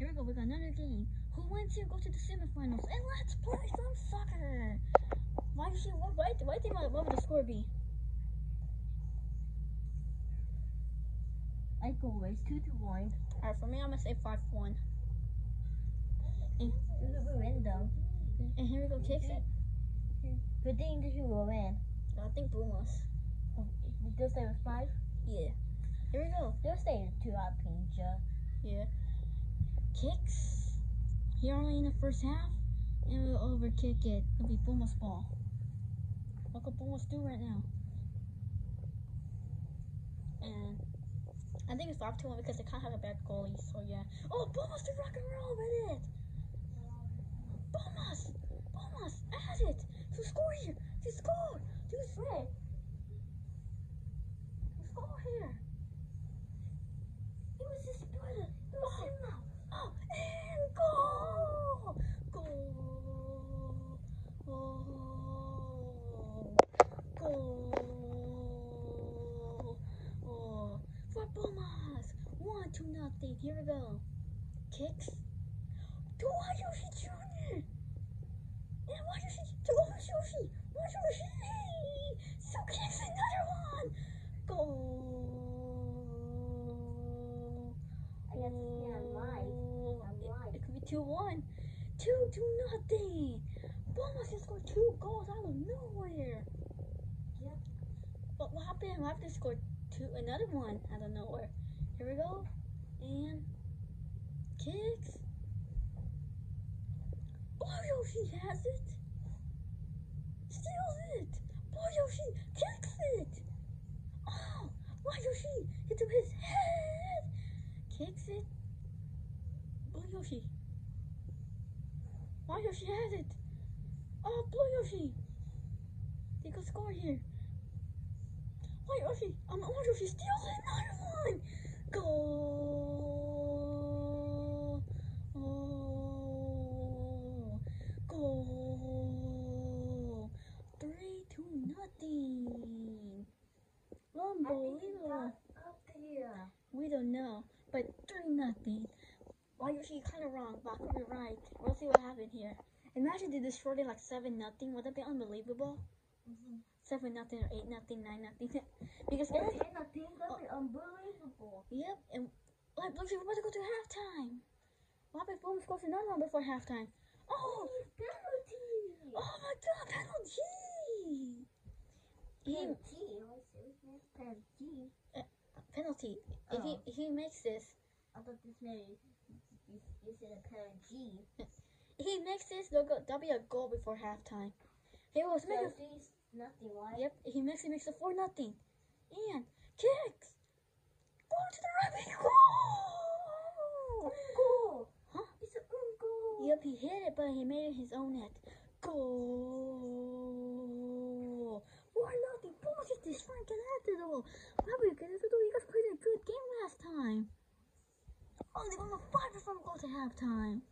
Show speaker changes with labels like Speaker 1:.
Speaker 1: Here we go. We got another game. Who wins here? Go to the semifinals. And let's play some soccer. Why you see what? Why? Why think what would the score be?
Speaker 2: Like always, two to one.
Speaker 1: All right, for me, I'm gonna say five one.
Speaker 2: You will win though.
Speaker 1: And here we go. Kicks it.
Speaker 2: Good thing that you will win.
Speaker 1: I think Pumas.
Speaker 2: They'll stay with five.
Speaker 1: Yeah. Here we go.
Speaker 2: They'll stay with two out pincha.
Speaker 1: Yeah. Kicks. Here only in the first half, and we'll overkick it. It'll be Pumas ball. What could Pumas do right now? And I think it's five to one because they kind of have a bad goalie. So yeah. Oh, Pumas to rock and roll with it. Pumas. Pumas. Add it. To score here. To score. To score. To score here. It was just good. It was oh, no. Oh, and goal! Goal! Oh, goal! Oh, for Pumas! One to nothing. Here we go. Kicks. To Yoshi Jr. And Yoshi to Yoshi. Yoshi. So kicks another one. Go.
Speaker 2: I guess yeah, I'm right. I'm right.
Speaker 1: It could be 2 1. 2 to nothing. Pumas just scored two goals out of nowhere. What happened? What happened to score two, another one out of nowhere? Here we go. And kicks. Yoshi has it. Steals it. Yoshi kicks it. Oh, Yoshi hits him his head. Kicks it. Yoshi. Yoshi has it. Oh, Yoshi. They could score here. Yoshi. Um, Yoshi steals another one. Goal. Three to nothing. Unbelievable. We don't know, but three nothing. Why you're kind of wrong, but I could be right. We'll see what happened here. Imagine they destroyed it like seven nothing. Would that be unbelievable? Seven nothing or eight nothing, nine nothing. because
Speaker 2: That's it, I think that'd be unbelievable.
Speaker 1: yep, and like like we're about to go to halftime. If Boom scores another one before halftime? Oh, oh
Speaker 2: Penalty.
Speaker 1: oh my God, penalty! He,
Speaker 2: Penalty. What's it? Penalty.
Speaker 1: Uh, penalty. If he
Speaker 2: Oh.
Speaker 1: if he makes this,
Speaker 2: I thought this meant you, you said a penalty.
Speaker 1: if he makes this, they'll go. That'll be a goal before halftime. He was making.
Speaker 2: Nothing, right?
Speaker 1: Yep, he makes it makes it four nothing. And kicks. Going to the right wing. Goal!
Speaker 2: Goal.
Speaker 1: Huh?
Speaker 2: It's a goal.
Speaker 1: Yep, he hit it, but he made it his own net. Goal! Four nothing. Pumas just destroying Querétaro. Probably Querétaro. You guys played a good game last time. Oh, they're going to fight before we go to halftime.